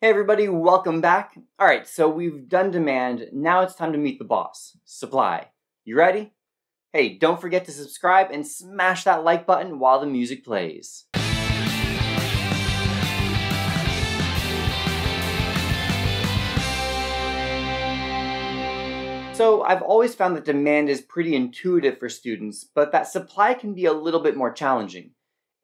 Hey everybody, welcome back. Alright, so we've done demand, now it's time to meet the boss, supply. You ready? Hey, don't forget to subscribe and smash that like button while the music plays. So I've always found that demand is pretty intuitive for students, but that supply can be a little bit more challenging.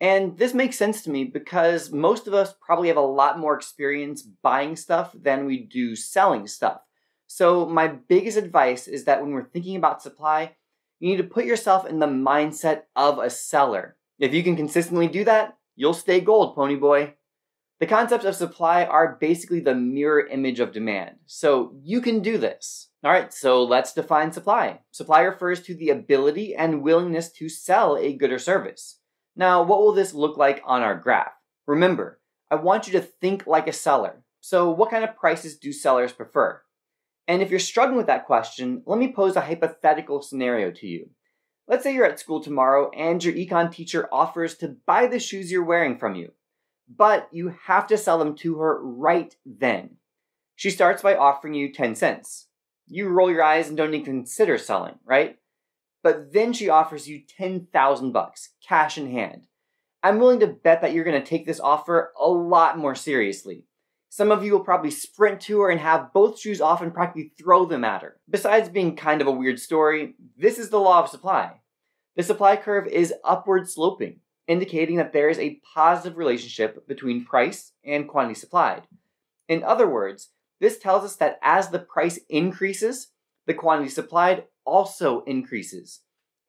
And this makes sense to me because most of us probably have a lot more experience buying stuff than we do selling stuff. So my biggest advice is that when we're thinking about supply, you need to put yourself in the mindset of a seller. If you can consistently do that, you'll stay gold, Ponyboy. The concepts of supply are basically the mirror image of demand. So you can do this. All right, so let's define supply. Supply refers to the ability and willingness to sell a good or service. Now, what will this look like on our graph? Remember, I want you to think like a seller. So what kind of prices do sellers prefer? And if you're struggling with that question, let me pose a hypothetical scenario to you. Let's say you're at school tomorrow and your econ teacher offers to buy the shoes you're wearing from you, but you have to sell them to her right then. She starts by offering you 10 cents you roll your eyes and don't even consider selling, right? But then she offers you 10,000 bucks, cash in hand. I'm willing to bet that you're going to take this offer a lot more seriously. Some of you will probably sprint to her and have both shoes off and practically throw them at her. Besides being kind of a weird story, this is the law of supply. The supply curve is upward sloping, indicating that there is a positive relationship between price and quantity supplied. In other words, this tells us that as the price increases, the quantity supplied also increases.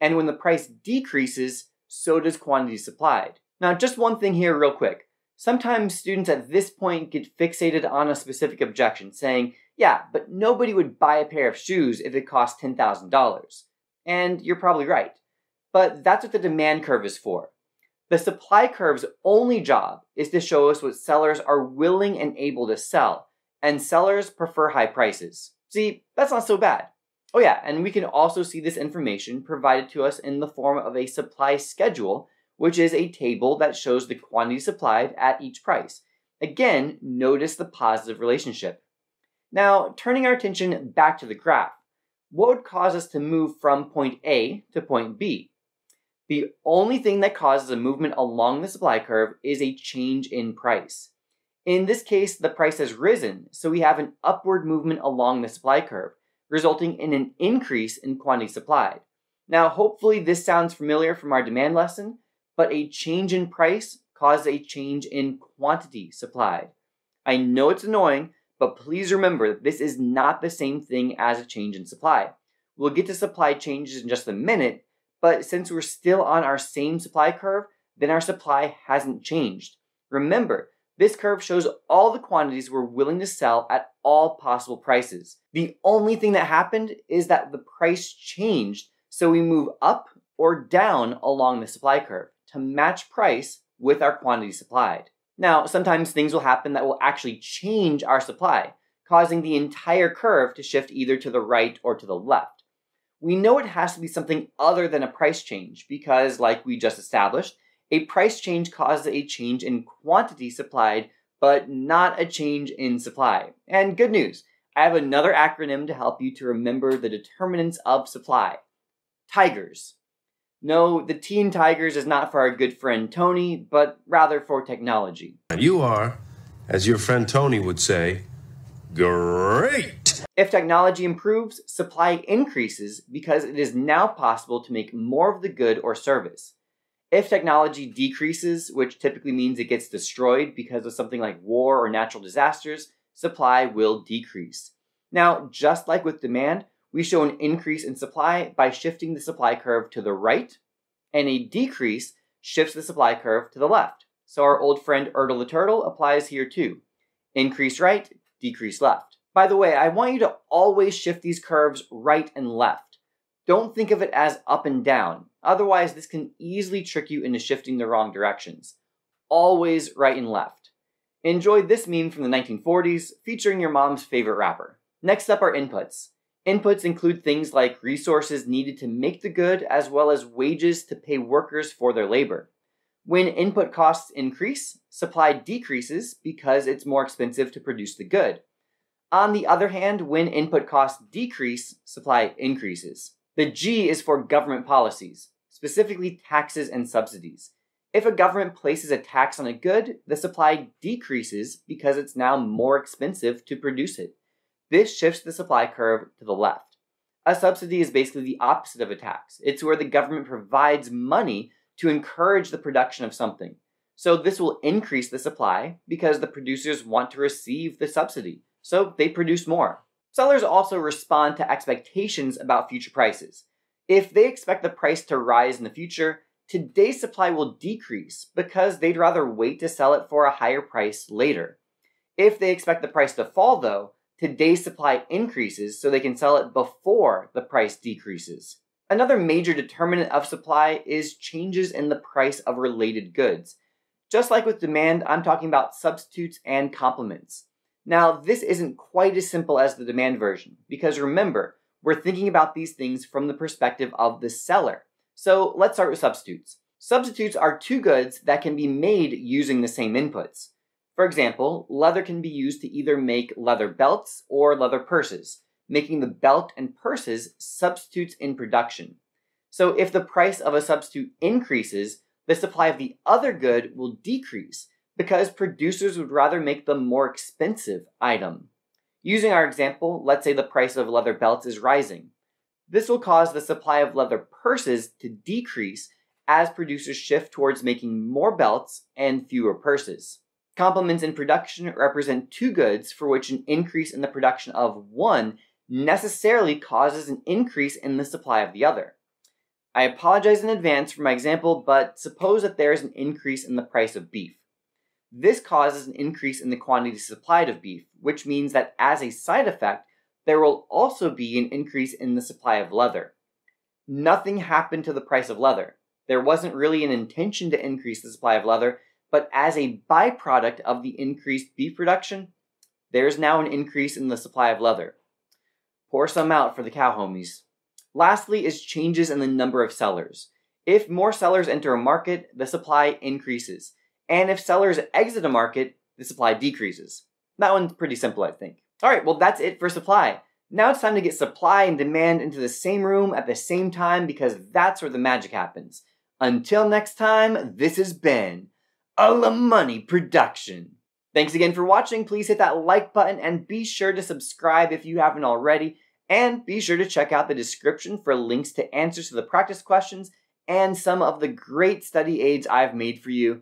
And when the price decreases, so does quantity supplied. Now, just one thing here, real quick. Sometimes students at this point get fixated on a specific objection, saying, yeah, but nobody would buy a pair of shoes if it cost $10,000. And you're probably right. But that's what the demand curve is for. The supply curve's only job is to show us what sellers are willing and able to sell, and sellers prefer high prices. See, that's not so bad. Oh yeah, and we can also see this information provided to us in the form of a supply schedule, which is a table that shows the quantity supplied at each price. Again, notice the positive relationship. Now, turning our attention back to the graph, what would cause us to move from point A to point B? The only thing that causes a movement along the supply curve is a change in price. In this case, the price has risen, so we have an upward movement along the supply curve, resulting in an increase in quantity supplied. Now, hopefully this sounds familiar from our demand lesson, but a change in price causes a change in quantity supplied. I know it's annoying, but please remember that this is not the same thing as a change in supply. We'll get to supply changes in just a minute, but since we're still on our same supply curve, then our supply hasn't changed. Remember, this curve shows all the quantities we're willing to sell at all possible prices. The only thing that happened is that the price changed, so we move up or down along the supply curve to match price with our quantity supplied. Now, sometimes things will happen that will actually change our supply, causing the entire curve to shift either to the right or to the left. We know it has to be something other than a price change because, like we just established, a price change causes a change in quantity supplied, but not a change in supply. And good news, I have another acronym to help you to remember the determinants of supply. Tigers. No, the Teen Tigers is not for our good friend Tony, but rather for technology. You are, as your friend Tony would say, great. If technology improves, supply increases because it is now possible to make more of the good or service. If technology decreases, which typically means it gets destroyed because of something like war or natural disasters, supply will decrease. Now, just like with demand, we show an increase in supply by shifting the supply curve to the right, and a decrease shifts the supply curve to the left. So our old friend Ertl the Turtle applies here too. Increase right, decrease left. By the way, I want you to always shift these curves right and left. Don't think of it as up and down. Otherwise, this can easily trick you into shifting the wrong directions. Always right and left. Enjoy this meme from the 1940s featuring your mom's favorite rapper. Next up are inputs. Inputs include things like resources needed to make the good as well as wages to pay workers for their labor. When input costs increase, supply decreases because it's more expensive to produce the good. On the other hand, when input costs decrease, supply increases. The G is for government policies, specifically taxes and subsidies. If a government places a tax on a good, the supply decreases because it's now more expensive to produce it. This shifts the supply curve to the left. A subsidy is basically the opposite of a tax. It's where the government provides money to encourage the production of something. So this will increase the supply because the producers want to receive the subsidy. So they produce more. Sellers also respond to expectations about future prices. If they expect the price to rise in the future, today's supply will decrease because they'd rather wait to sell it for a higher price later. If they expect the price to fall, though, today's supply increases so they can sell it before the price decreases. Another major determinant of supply is changes in the price of related goods. Just like with demand, I'm talking about substitutes and complements. Now, this isn't quite as simple as the demand version, because remember, we're thinking about these things from the perspective of the seller. So let's start with substitutes. Substitutes are two goods that can be made using the same inputs. For example, leather can be used to either make leather belts or leather purses making the belt and purses substitutes in production. So if the price of a substitute increases, the supply of the other good will decrease because producers would rather make the more expensive item. Using our example, let's say the price of leather belts is rising. This will cause the supply of leather purses to decrease as producers shift towards making more belts and fewer purses. Complements in production represent two goods for which an increase in the production of one necessarily causes an increase in the supply of the other. I apologize in advance for my example, but suppose that there is an increase in the price of beef. This causes an increase in the quantity supplied of beef, which means that as a side effect, there will also be an increase in the supply of leather. Nothing happened to the price of leather. There wasn't really an intention to increase the supply of leather, but as a byproduct of the increased beef production, there is now an increase in the supply of leather. Pour some out for the cow homies. Lastly is changes in the number of sellers. If more sellers enter a market, the supply increases. And if sellers exit a market, the supply decreases. That one's pretty simple, I think. Alright, well, that's it for supply. Now it's time to get supply and demand into the same room at the same time because that's where the magic happens. Until next time, this has been a LaManna production. Thanks again for watching. Please hit that like button and be sure to subscribe if you haven't already. And be sure to check out the description for links to answers to the practice questions and some of the great study aids I've made for you.